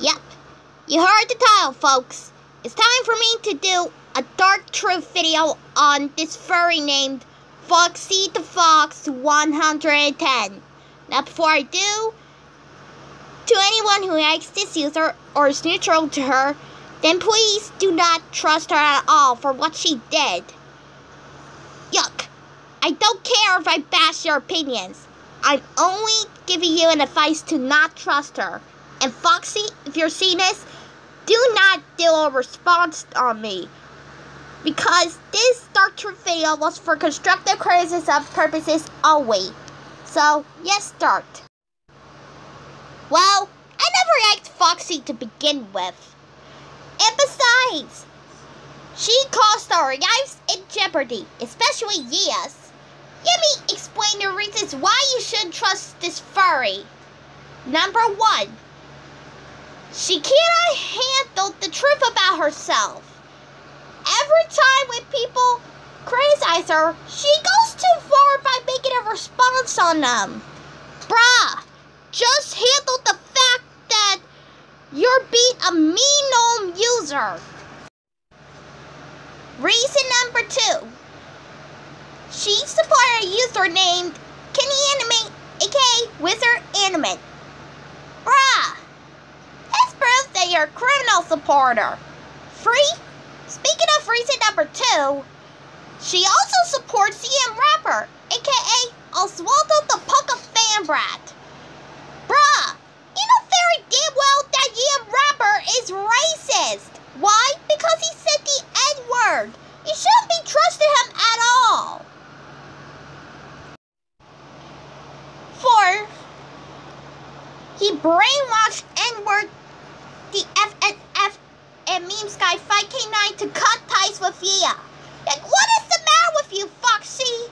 Yep, you heard the title, folks. It's time for me to do a dark truth video on this furry named Foxy the Fox 110. Now, before I do, to anyone who likes this user or is neutral to her, then please do not trust her at all for what she did. Yuck. I don't care if I bash your opinions. I'm only giving you an advice to not trust her. And Foxy, if you're seeing this, do not do a response on me. Because this Dark Truth video was for constructive criticism purposes only. So, yes, start. Well, I never liked Foxy to begin with. And besides, she caused our lives in jeopardy, especially Yia's. Let me explain the reasons why you should trust this furry. Number one, she cannot handle the truth about herself. Every time when people criticize her, she goes too far by making a response on them. Bruh, just handle the fact that you're being a mean old user. Reason number two. She supplied a user named Kenny Animate, aka Wizard Animate. Bruh! That you're a criminal supporter. Free? Speaking of reason number two, she also supports CM Rapper, aka Oswaldo the Puck of Fan Brat. Bruh! You know very damn well that CM Rapper is racist. Why? Because he said the N-word. You shouldn't be trusting him at all. Fourth, he brainwashed Edward the FNF and Meme Sky 5K9 to cut ties with Yia. Like, what is the matter with you, Foxy?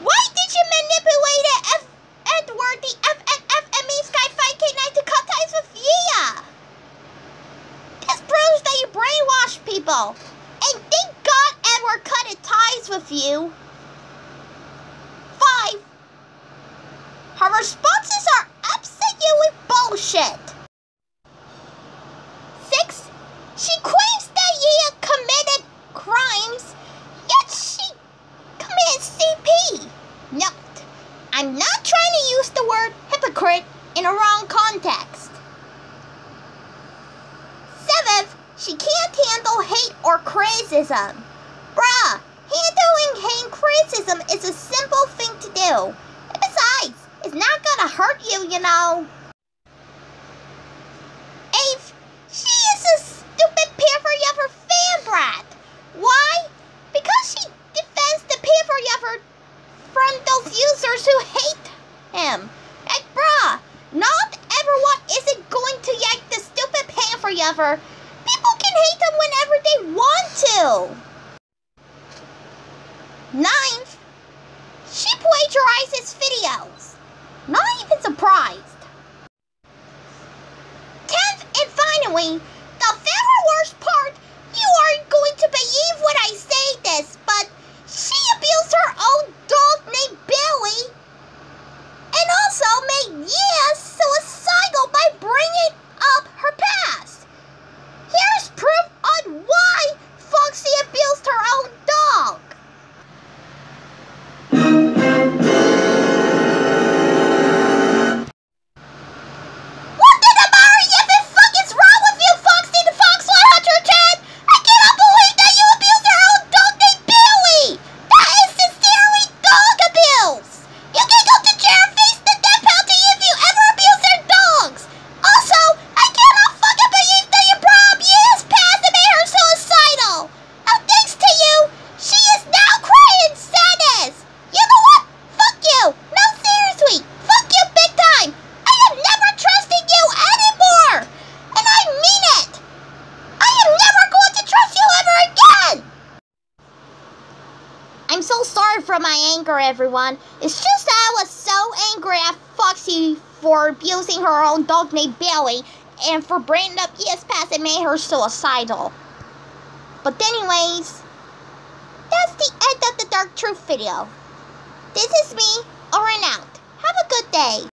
Why did you manipulate the F Edward the FNF and Meme Sky 5K9 to cut ties with Yia? This proves that you brainwash people. And thank God Edward cut ties with you. Five. Her responses are hypocrite in a wrong context. Seventh, she can't handle hate or criticism. Bruh, handling hate criticism is a simple thing to do. And besides, it's not gonna hurt you, you know. Eighth, she is a stupid Pamper Yuffer fan brat. Why? Because she defends the Pamper Yuffer from those users who hate him. Like, bruh, not everyone isn't going to like the stupid Pamper People can hate them whenever they want to. Ninth, she plagiarizes videos. Not even surprised. Tenth and finally, for my anger, everyone. It's just that I was so angry at Foxy for abusing her own dog named Billy and for bringing up ES Pass and made her suicidal. But anyways, that's the end of the Dark Truth video. This is me, and out. Have a good day.